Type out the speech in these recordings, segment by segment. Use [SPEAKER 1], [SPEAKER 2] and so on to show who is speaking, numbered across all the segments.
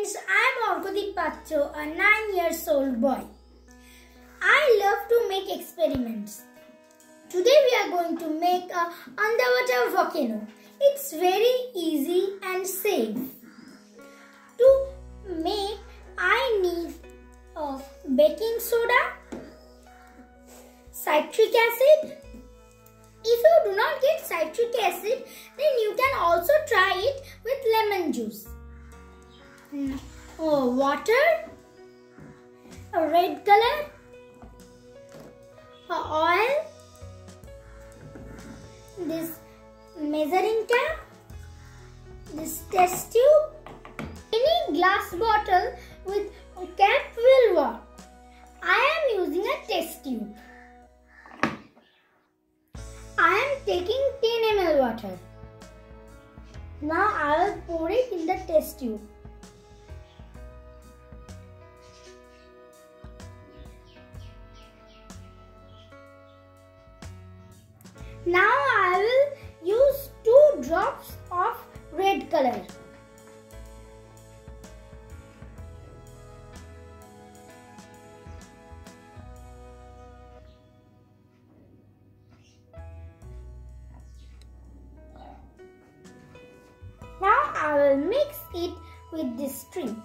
[SPEAKER 1] friends, I'm Arkodeep Patra, a 9 years old boy. I love to make experiments. Today we are going to make a underwater volcano. It's very easy and safe. To make, I need a baking soda, citric acid. If you do not get citric acid, then you can also try it with lemon juice. Oh, water, a red color, a oil, this measuring cap, this test tube, any glass bottle with cap will work. I am using a test tube. I am taking 10 ml water. Now I will pour it in the test tube. Now I will use two drops of red color. Now I will mix it with this string.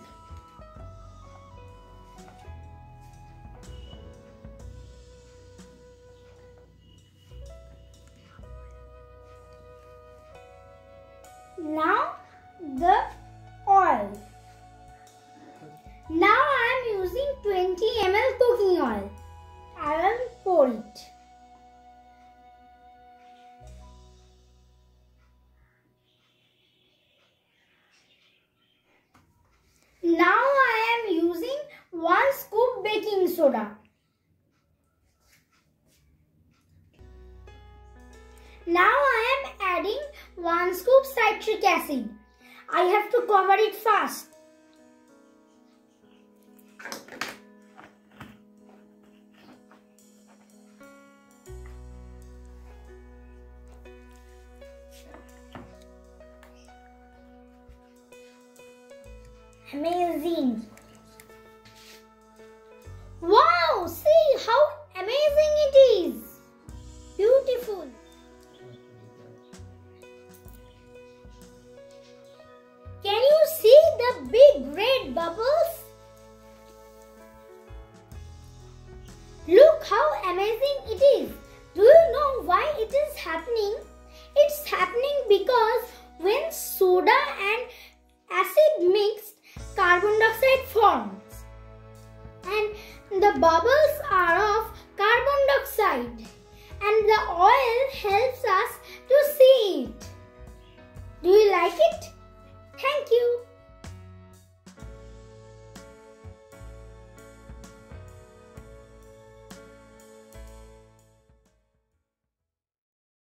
[SPEAKER 1] Now the oil. Now I am using 20 ml cooking oil. I will pour it. Now I am using 1 scoop baking soda. Now I am adding 1 scoop citric acid. I have to cover it fast. Amazing. Acid mixed, carbon dioxide forms. And the bubbles are of carbon dioxide. And the oil helps us to see it.